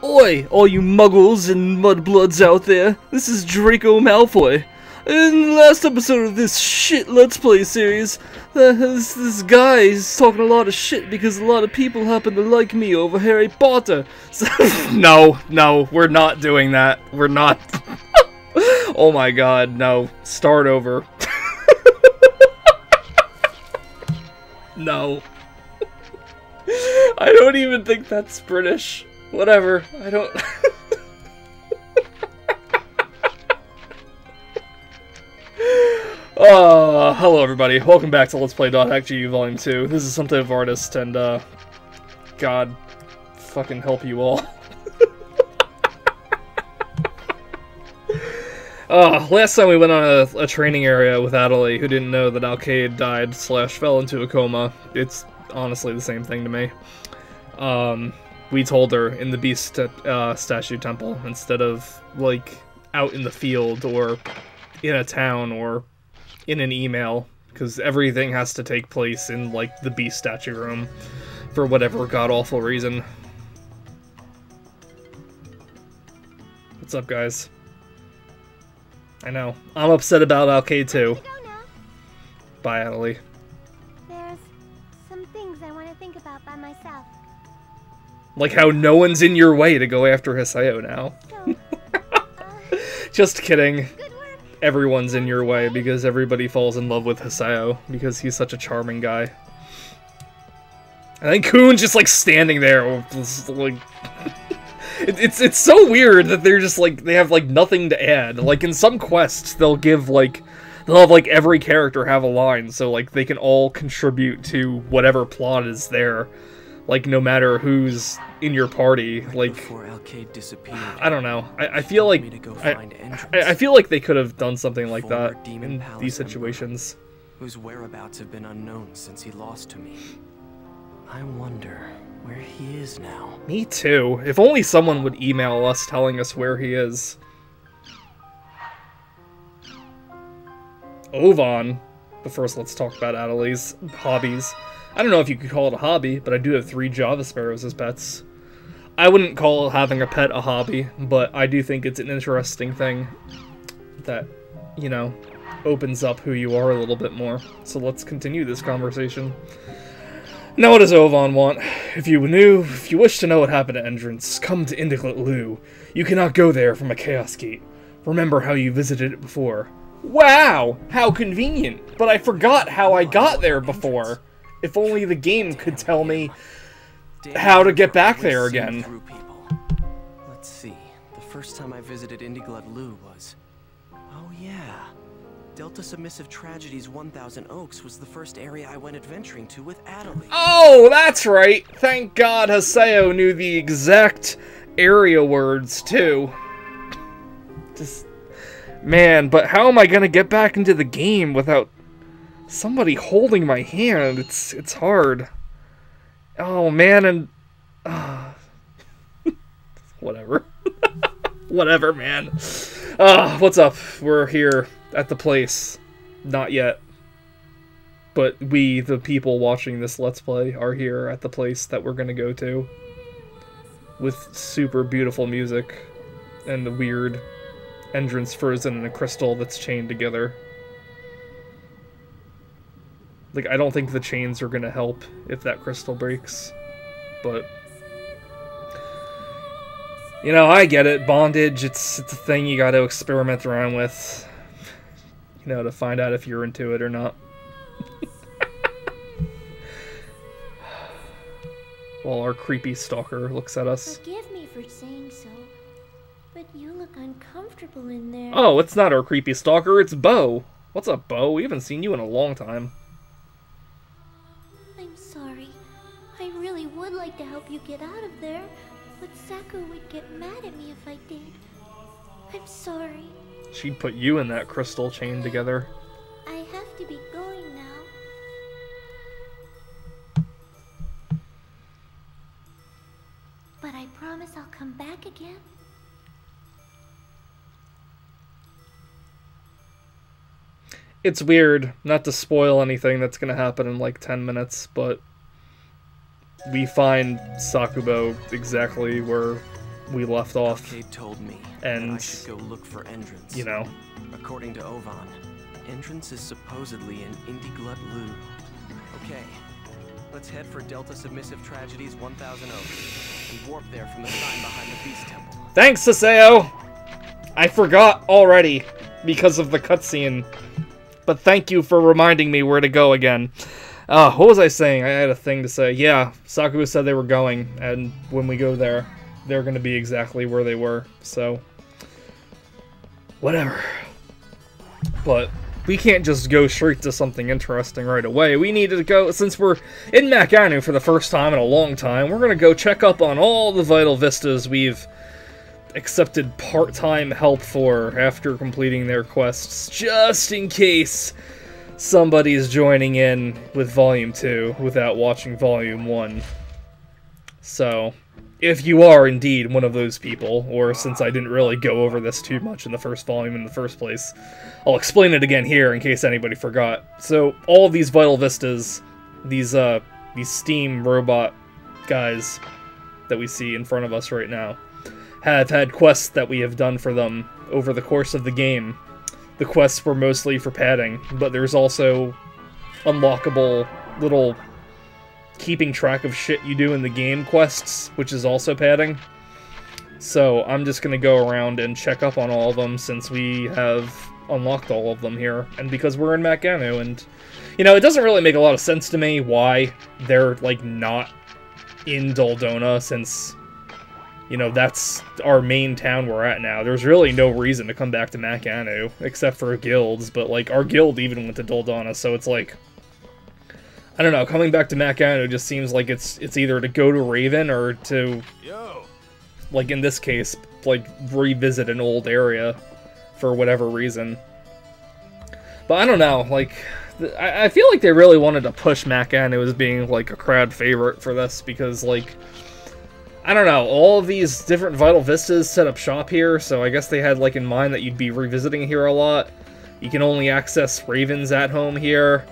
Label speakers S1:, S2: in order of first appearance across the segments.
S1: Oi, all you muggles and mudbloods out there, this is Draco Malfoy. In the last episode of this shit Let's Play series, uh, this, this guy is talking a lot of shit because a lot of people happen to like me over Harry Potter. So no, no, we're not doing that. We're not. oh my god, no. Start over. no. I don't even think that's British. Whatever. I don't. Oh, hello everybody. Welcome back to Let's Play .hackgu Volume 2. This is some type of artist, and, uh, God fucking help you all. uh, last time we went on a, a training area with Atoli, who didn't know that Alkaid died slash fell into a coma. It's honestly the same thing to me. Um, we told her in the Beast uh, Statue Temple instead of, like, out in the field or in a town or in an email because everything has to take place in like the beast statue room for whatever god awful reason. What's up, guys? I know. I'm upset about Alkaid too. Bye, Atoli.
S2: There's some things I want to think about by myself.
S1: Like how no one's in your way to go after Haseo now. Just kidding. Everyone's in your way because everybody falls in love with Haseo because he's such a charming guy. I think Kuhn's just like standing there, like it, it's it's so weird that they're just like they have like nothing to add. Like in some quests, they'll give like they'll have like every character have a line, so like they can all contribute to whatever plot is there. Like no matter who's in your party, like
S3: disappeared,
S1: I don't know. I, I feel like
S3: to go
S1: I, I, feel like they could have done something like that
S3: Demon
S1: in these situations.
S3: whose whereabouts have been unknown since he lost to me. I wonder where he is now.
S1: Me too. If only someone would email us telling us where he is. Ovan. But first, let's talk about Atoli's hobbies. I don't know if you could call it a hobby, but I do have three Java Sparrows as pets. I wouldn't call having a pet a hobby, but I do think it's an interesting thing that, you know, opens up who you are a little bit more. So let's continue this conversation. Now what does Ovan want? If you knew, if you wish to know what happened at Endrance, come to Indiclet Lu. You cannot go there from a Chaos Gate. Remember how you visited it before. Wow! How convenient! But I forgot how I got there before. If only the game could tell me how to get back there again.
S3: Let's see. The first time I visited Indiglut Lu was. Oh yeah. Delta Submissive Tragedies 1000 Oaks was the first area I went adventuring to with Atoli.
S1: Oh, that's right! Thank God Haseo knew the exact area words, too. Just... Man, but how am I gonna get back into the game without somebody holding my hand? It's it's hard. Oh, man, and... ah. Whatever. Whatever, man. Uh, what's up? We're here at the place. Not yet. But we, the people watching this Let's Play, are here at the place that we're gonna go to. With super beautiful music and the weird Endrance frozen in a crystal that's chained together. Like, I don't think the chains are gonna help if that crystal breaks. But. You know, I get it. Bondage, it's, it's a thing you gotta experiment around with. You know, to find out if you're into it or not. While our creepy stalker looks at us.
S2: Forgive uncomfortable in there.
S1: Oh, it's not our creepy stalker, it's Bo. What's up, Bo? We haven't seen you in a long time.
S2: I'm sorry. I really would like to help you get out of there, but Saku would get mad at me if I did. I'm sorry.
S1: She'd put you in that crystal chain together.
S2: I have to be going now. But I promise I'll come back again.
S1: It's weird, not to spoil anything that's gonna happen in like 10 minutes, but we find Sakubo exactly where we left off.
S3: Cade told me that I
S1: And,
S3: should go look for Endrance.
S1: You know,
S3: According to Ovan, Endrance is supposedly in Indiglut Lu. Okay, let's head for Delta Submissive Tragedies 1000 Oaks and warp there from the sign behind the Beast Temple.
S1: thanks, Haseo. I forgot already because of the cutscene, but thank you for reminding me where to go again. Uh, what was I saying? I had a thing to say. Yeah, Sakubo said they were going, and when we go there, they're going to be exactly where they were. So, whatever. But we can't just go straight to something interesting right away. We need to go, since we're in Mac Anu for the first time in a long time, we're going to go check up on all the vital vistas we've accepted part-time help for after completing their quests, just in case somebody's joining in with Volume 2 without watching Volume 1. So, if you are indeed one of those people, or since I didn't really go over this too much in the first volume in the first place, I'll explain it again here in case anybody forgot. So, all these Vital Vistas, these, uh, these steam robot guys that we see in front of us right now, have had quests that we have done for them over the course of the game. The quests were mostly for padding, but there's also unlockable little keeping track of shit you do in the game quests, which is also padding. So I'm just gonna go around and check up on all of them since we have unlocked all of them here, and because we're in Mac Anu, and you know, it doesn't really make a lot of sense to me why they're like not in Dol Dona since you know that's our main town we're at now. There's really no reason to come back to Mac Anu except for guilds, but like our guild even went to Dol Dona, so it's like I don't know, coming back to Mac Anu just seems like it's it's either to go to Raven or to
S3: Yo!
S1: like in this case, like revisit an old area for whatever reason. But I don't know, like I, I feel like they really wanted to push Mac Anu as being like a crowd favorite for this because like I don't know, all of these different Vital Vistas set up shop here, so I guess they had like in mind that you'd be revisiting here a lot. You can only access Ravens at home here.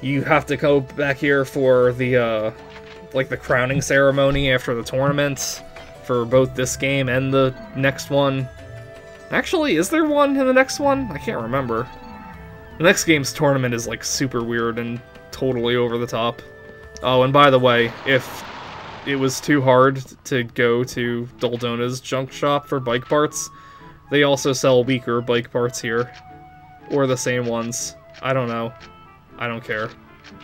S1: You have to go back here for the uh like the crowning ceremony after the tournament for both this game and the next one. Actually, is there one in the next one? I can't remember. The next game's tournament is like super weird and totally over the top. Oh, and by the way, if it was too hard to go to Dol Dona's junk shop for bike parts, they also sell weaker bike parts here. Or the same ones. I don't know. I don't care.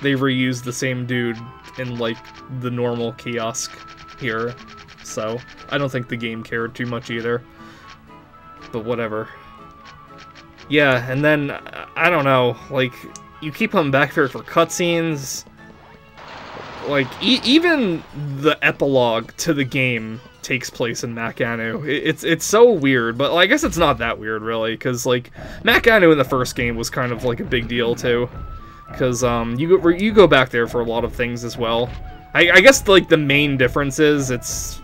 S1: They reused the same dude in like the normal kiosk here, so I don't think the game cared too much either. But whatever. Yeah, and then I don't know, like you keep coming back here for cutscenes. Like e- even the epilogue to the game takes place in Mac Anu. I- It's it's so weird, but I guess it's not that weird really, because like Mac Anu in the first game was kind of like a big deal too because um, you go you go back there for a lot of things as well. I, I guess like the main difference is it's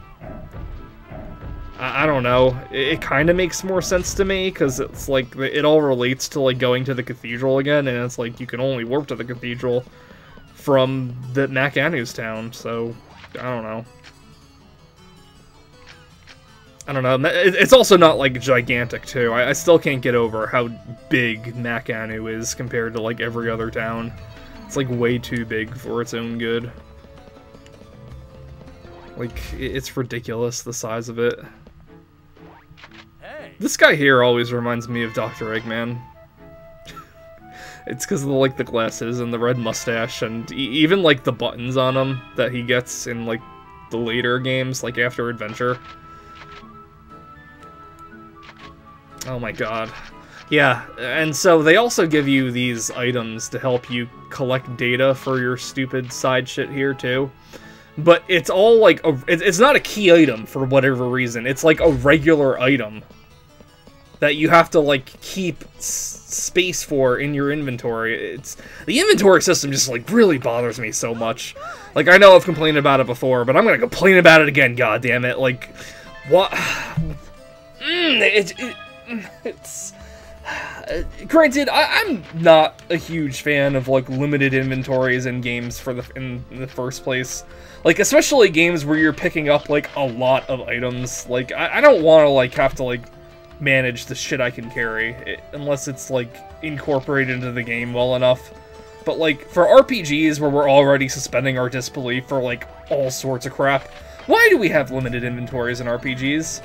S1: I, I don't know. It, it kind of makes more sense to me because it's like it all relates to like going to the cathedral again, and it's like you can only warp to the cathedral from the Mac Anu's town. So I don't know. I don't know. It's also not like gigantic too. I, I still can't get over how big Makanu is compared to like every other town. It's like way too big for its own good. Like it's ridiculous the size of it.
S3: Hey!
S1: This guy here always reminds me of Dr. Eggman. It's because of the, like the glasses and the red mustache and e- even like the buttons on him that he gets in like the later games, like after Adventure. Oh my god. Yeah, and so they also give you these items to help you collect data for your stupid side shit here too. But it's all like a, it's not a key item for whatever reason. It's like a regular item that you have to like keep space for in your inventory. It's the inventory system just like really bothers me so much. Like I know I've complained about it before, but I'm gonna complain about it again. God damn it! Like what? Mm, it, it, it's granted, I, am not a huge fan of like limited inventories in games for the in, in, the first place. Like especially games where you're picking up like a lot of items. Like I, I don't want to like have to like manage the shit I can carry it, unless it's like incorporated into the game well enough. But like for RPGs where we're already suspending our disbelief for like all sorts of crap, why do we have limited inventories in RPGs?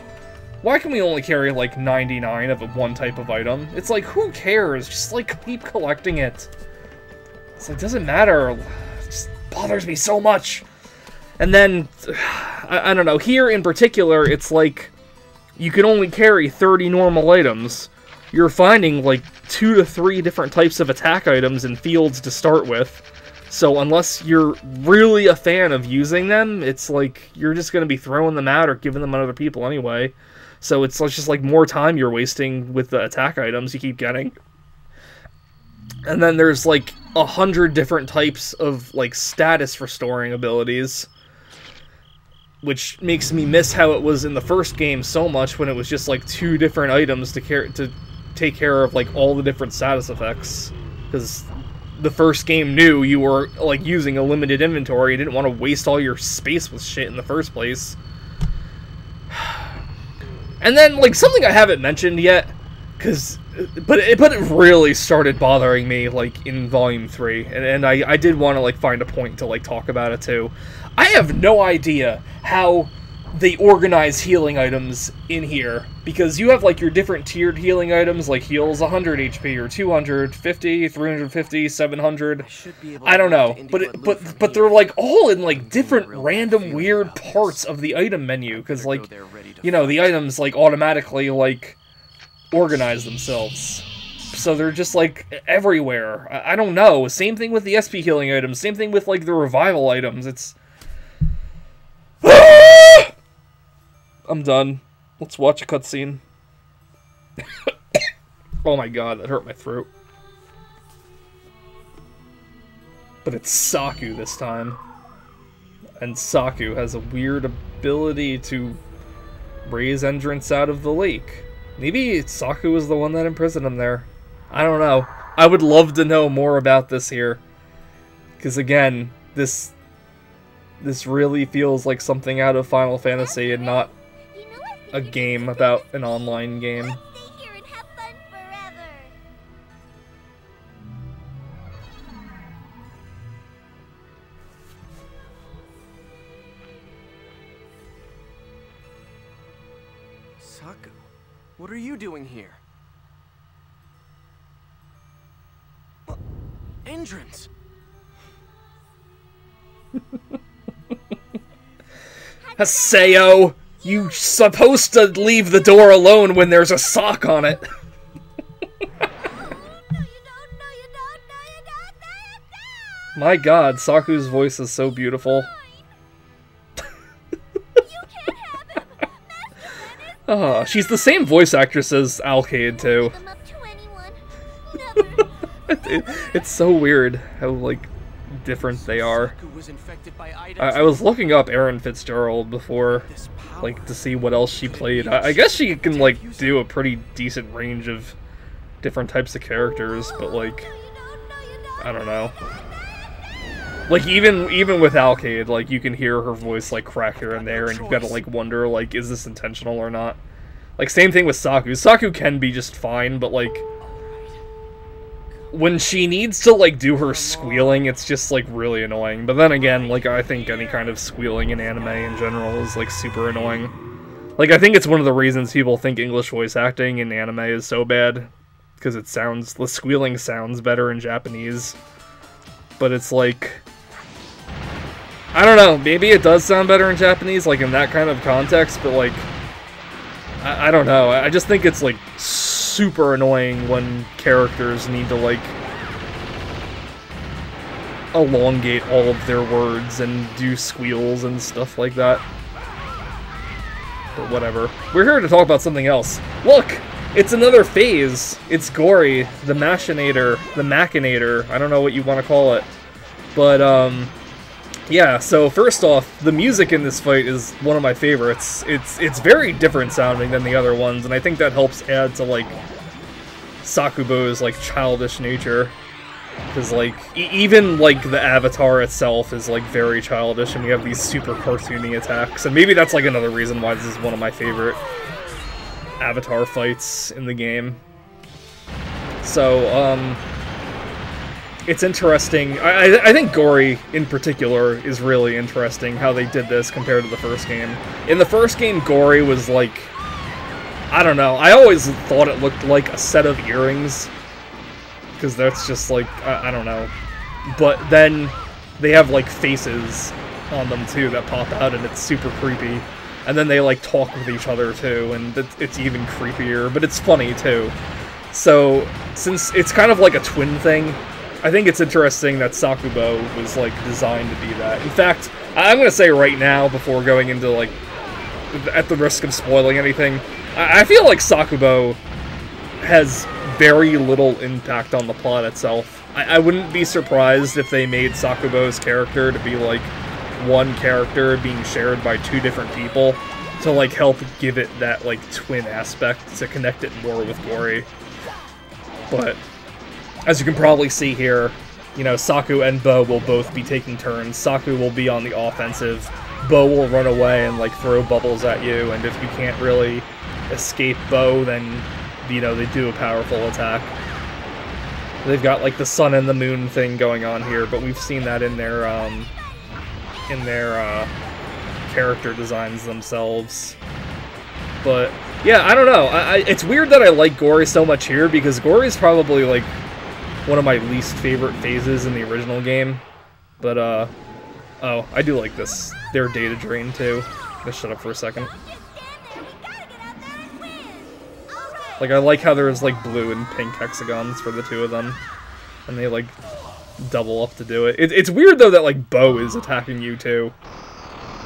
S1: Why can we only carry, like, 99 of one type of item? It's like, who cares? Just, like, keep collecting it. It's like, doesn't matter. It just bothers me so much. And then, I, I don't know, here in particular, it's like, you can only carry 30 normal items. You're finding, like, two to three different types of attack items in fields to start with. So unless you're really a fan of using them, it's like you're just going to be throwing them out or giving them to other people anyway. So it's just like more time you're wasting with the attack items you keep getting. And then there's like a hundred different types of like status restoring abilities. Which makes me miss how it was in the first game so much when it was just like two different items to care to take care of like all the different status effects. Because the first game knew you were like using a limited inventory, you didn't want to waste all your space with shit in the first place. And then, like, something I haven't mentioned yet, because, but it, but it really started bothering me, like, in Volume 3, and, and I, I did want to, like, find a point to, like, talk about it, too. I have no idea how they organize healing items in here, because you have, like, your different tiered healing items, like heals 100 HP, or 250, 350, 700, I, I don't know, but, it, but, but they're, like, all in, like, different random weird parts of the item menu, because, like, you know, the items, like, automatically, like, organize themselves. So they're just, like, everywhere. I, I don't know. Same thing with the SP healing items. Same thing with, like, the revival items. It's... I'm done. Let's watch a cutscene. oh my god, that hurt my throat. But it's Saku this time. And Saku has a weird ability to raise Endrance out of the lake. Maybe Saku was the one that imprisoned him there. I don't know. I would love to know more about this here. Because again, this this really feels like something out of Final Fantasy and not a game about an online game.
S3: Saku, what are you doing here? Endrance!
S1: Haseo! You supposed to leave the door alone when there's a sock on it. My god, Saku's voice is so beautiful. Oh, she's the same voice actress as Alkaid, too. it, it's so weird how, like, different they are. I, I, was looking up Erin Fitzgerald before, like, to see what else she played. I, I guess she can, like, do a pretty decent range of different types of characters, but, like, I don't know. Like even even with Alkaid, like you can hear her voice like crack here and there, and you've got to like wonder like is this intentional or not. Like same thing with Saku. Saku can be just fine, but like when she needs to like do her squealing, it's just like really annoying. But then again, like I think any kind of squealing in anime in general is like super annoying. Like I think it's one of the reasons people think English voice acting in anime is so bad because it sounds the squealing sounds better in Japanese. But it's like I don't know, maybe it does sound better in Japanese, like in that kind of context, but like, I, I don't know. I just think it's like super annoying when characters need to like elongate all of their words and do squeals and stuff like that. But whatever. We're here to talk about something else. Look! It's another phase! It's Gorre. the Machinator, the Machinator, I don't know what you want to call it. But, um, yeah, so first off, the music in this fight is one of my favorites. It's it's very different sounding than the other ones, and I think that helps add to like Sakubo's like childish nature. Because like e- even like the avatar itself is like very childish, and we have these super cartoony attacks, and maybe that's like another reason why this is one of my favorite avatar fights in the game. So um, it's interesting. I, I, think Gorre in particular is really interesting how they did this compared to the first game. In the first game, Gorre was like I don't know. I always thought it looked like a set of earrings because that's just like I, I don't know. But then they have like faces on them too that pop out, and it's super creepy. And then they like talk with each other too, and it's even creepier. But it's funny too. So since it's kind of like a twin thing, I think it's interesting that Sakubo was like designed to be that. In fact, I'm gonna say right now before going into like at the risk of spoiling anything, I, I feel like Sakubo has very little impact on the plot itself. I, I wouldn't be surprised if they made Sakubo's character to be like one character being shared by two different people to like help give it that like twin aspect to connect it more with Gorre. But as you can probably see here, you know, Saku and Bo will both be taking turns. Saku will be on the offensive. Bo will run away and like throw bubbles at you, and if you can't really escape Bo, then you know they do a powerful attack. They've got like the sun and the moon thing going on here, but we've seen that in their um, in their uh, character designs themselves. But yeah, I don't know. I, I, it's weird that I like Gorre so much here because Gorre is probably like one of my least favorite phases in the original game. But uh, oh, I do like this. Their data drain too. Just shut up for a second. Like, I like how there's, like, blue and pink hexagons for the two of them. And they, like, double up to do it. it it's weird, though, that, like, Bo is attacking you, too.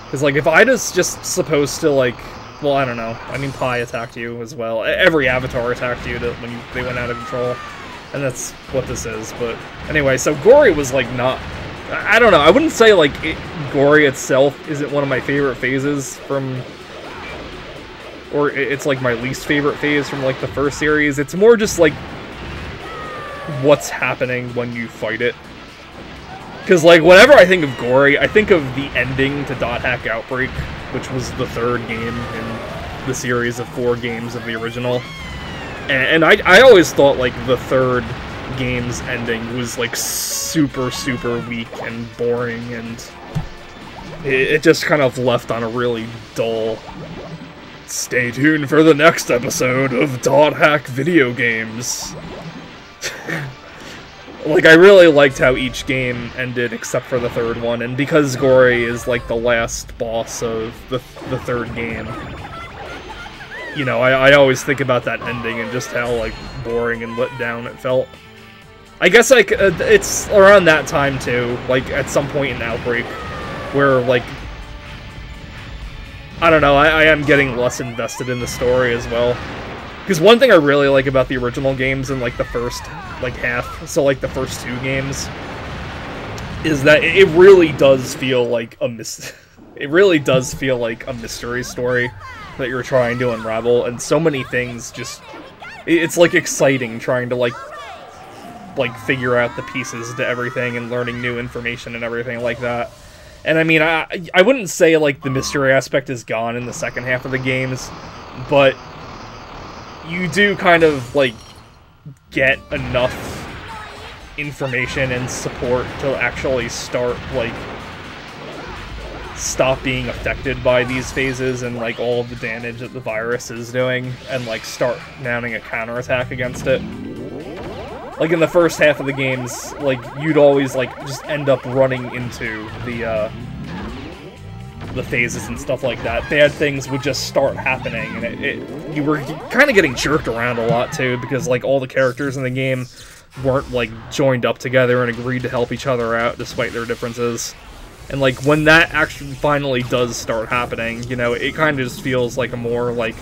S1: Because, like, if Ida's just supposed to, like... Well, I don't know. I mean, Pi attacked you as well. Every Avatar attacked you to, when you, they went out of control. And that's what this is. But, anyway, so Gorre was, like, not... I, don't know. I wouldn't say, like, it, Gorre itself isn't one of my favorite phases from or it's like my least favorite phase from like the first series. It's more just like what's happening when you fight it. Because like whenever I think of Gorre, I think of the ending to Dot Hack Outbreak, which was the third game in the series of four games of the original. And, and I, I always thought like the third game's ending was like super super weak and boring and it, it just kind of left on a really dull Stay tuned for the next episode of Dot Hack Video Games. like, I really liked how each game ended except for the third one, and because Gorre is, like, the last boss of the, the third game, you know, I, I always think about that ending and just how, like, boring and let down it felt. I guess, like, uh, it's around that time, too, like, at some point in Outbreak, where, like, I don't know, I, I am getting less invested in the story as well. Because one thing I really like about the original games and, like the first like half, so like the first two games, is that it really does feel like a mis it really does feel like a mystery story that you're trying to unravel, and so many things just it's like exciting trying to like like figure out the pieces to everything and learning new information and everything like that. And I mean, I I wouldn't say like the mystery aspect is gone in the second half of the games, but you do kind of like get enough information and support to actually start like stop being affected by these phases and like all the damage that the virus is doing and like start mounting a counterattack against it like in the first half of the games, like you'd always like just end up running into the uh, the phases and stuff like that. Bad things would just start happening, and it, it you were kind of getting jerked around a lot too because like all the characters in the game weren't like joined up together and agreed to help each other out despite their differences. And like when that actually finally does start happening, you know, it kind of just feels like a more like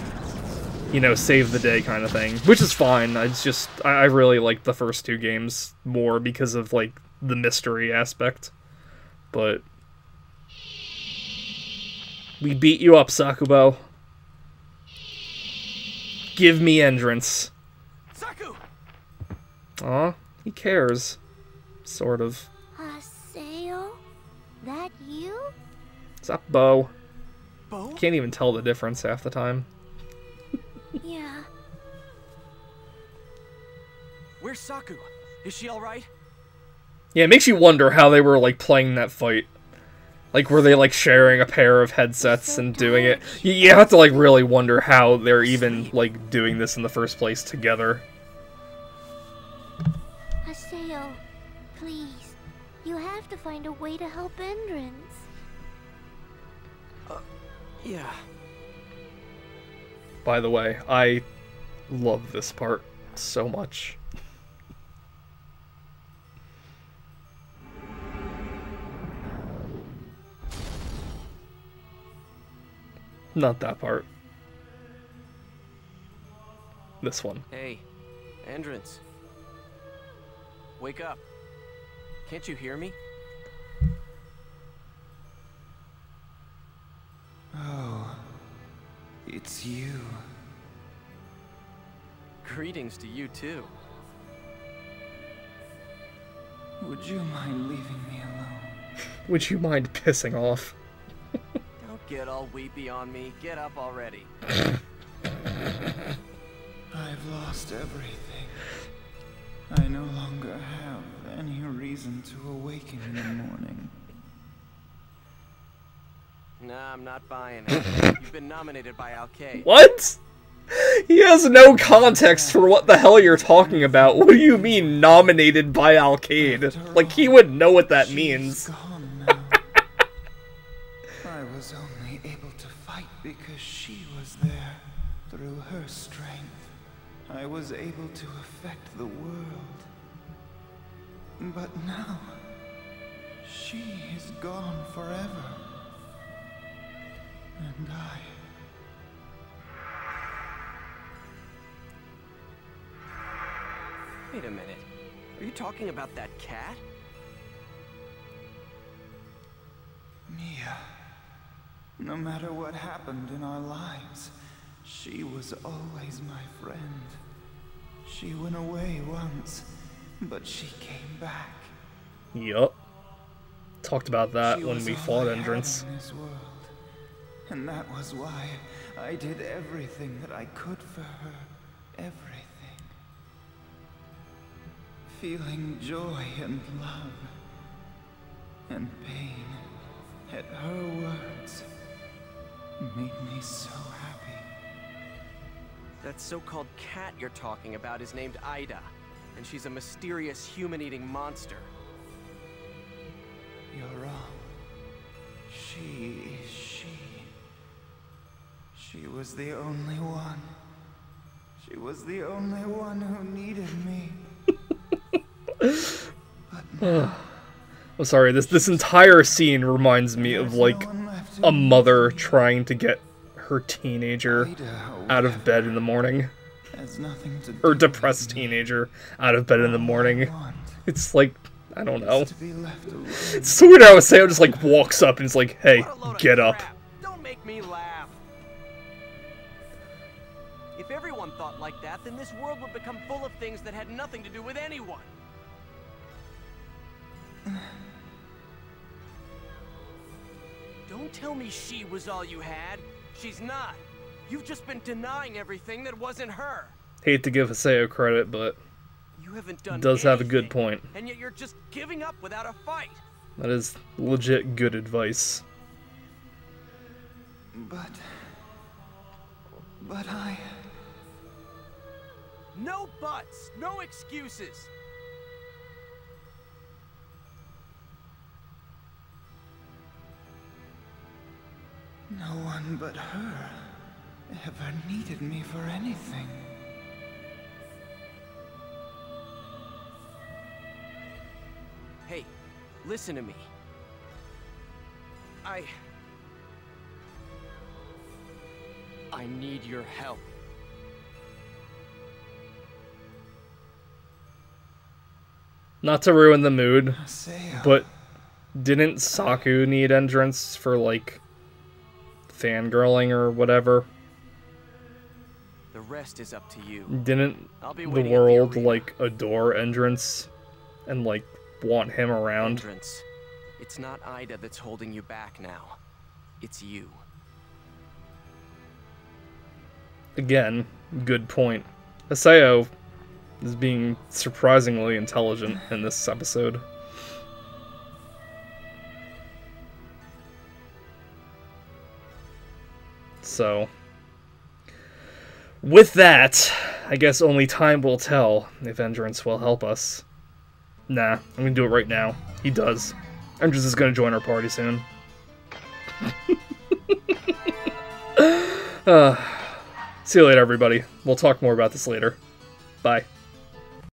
S1: you know, save the day kind of thing, which is fine. It's just I, really like the first two games more because of like the mystery aspect. But we beat you up, Sakubo. Give me Endrance.
S3: Saku,
S1: Aw, he cares. Sort of. Is that Bo?
S3: Bo?
S1: Can't even tell the difference half the time.
S2: Yeah.
S3: Where's Saku? Is she alright?
S1: Yeah, it makes you wonder how they were like playing that fight. Like, were they like sharing a pair of headsets and doing it? You, you have to like really wonder how they're even like doing this in the first place together.
S2: Haseo, please. You have to find a way to help Endrance.
S3: Yeah.
S1: By the way, I love this part so much. Not that part. This one.
S3: Hey, Endrance. Wake up. Can't you hear me?
S4: It's you.
S3: Greetings to you too.
S4: Would you mind leaving me alone?
S1: Would you mind pissing off?
S3: Don't get all weepy on me. Get up already.
S4: I've lost everything. I no longer have any reason to awaken in the morning.
S3: Nah, I'm not buying it. You've been nominated by Alkaid.
S1: What? He has no context for what the hell you're talking about. What do you mean nominated by Alkaid? Like he would know what that means.
S4: I was only able to fight because she was there. Through her strength, I was able to affect the world. But now, she is gone forever. And I...
S3: Wait a minute. Are you talking about that cat?
S4: Mia. No matter what happened in our lives, she was always my friend. She went away once, but she came back.
S1: Yup. Talked about that
S4: She
S1: when we
S4: all
S1: fought
S4: I had
S1: Endrance.
S4: In this world. And that was why I did everything that I could for her. Everything. Feeling joy and love and pain at her words made me so happy.
S3: That so-called cat you're talking about is named Ida, and she's a mysterious human-eating monster.
S4: You're wrong. She she. She was the only one. She was the only one who needed me. but now,
S1: I'm sorry, this this entire scene reminds me of like
S4: no one left who
S1: a mother trying to get her teenager
S4: oh,
S1: out of bed in the morning.
S4: has nothing to
S1: Or
S4: do
S1: depressed teenager out of bed in the morning. It's like I don't know.
S4: is to be left alone.
S1: It's so weird how Haseo just like walks up and it's like, hey,
S3: What a load of
S1: get up.
S3: Don't make me laugh. Thought like that, then this world would become full of things that had nothing to do with anyone. Don't tell me she was all you had. She's not. You've just been denying everything that wasn't her.
S1: Hate to give Haseo credit, but
S3: You haven't done
S1: does have a good point.
S3: And yet you're just giving up without a fight.
S1: That is legit good advice.
S4: But. But I.
S3: No buts, no excuses.
S4: No one but her ever needed me for anything.
S3: Hey, listen to me. I. I need your help.
S1: Not to ruin the mood, but didn't Saku need Endrance for like fangirling or whatever?
S3: The rest is up to you.
S1: Didn't
S3: I'll be
S1: the
S3: waiting the
S1: world
S3: arena.
S1: like adore Endrance and like want him around?
S3: Endrance. It's not Ida that's holding you back now. It's you.
S1: Again, good point. Haseo is being surprisingly intelligent in this episode. So, with that, I guess only time will tell if Endrance will help us. Nah, I'm gonna do it right now. He does. Endrance is gonna join our party soon. uh, see you later, everybody. We'll talk more about this later. Bye.